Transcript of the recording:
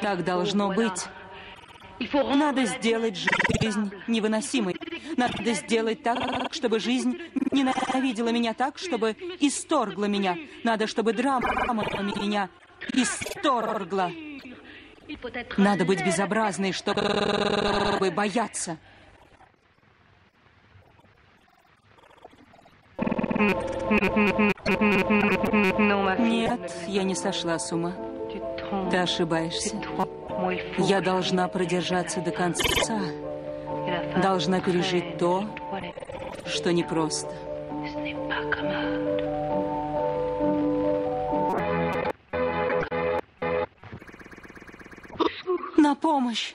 Так должно быть. Надо сделать жизнь невыносимой. Надо сделать так, чтобы жизнь ненавидела меня так, чтобы исторгла меня. Надо, чтобы драма меня исторгла. Надо быть безобразной, чтобы бояться. Нет, я не сошла с ума. Ты ошибаешься. Я должна продержаться до конца. Должна пережить то, что непросто. На помощь!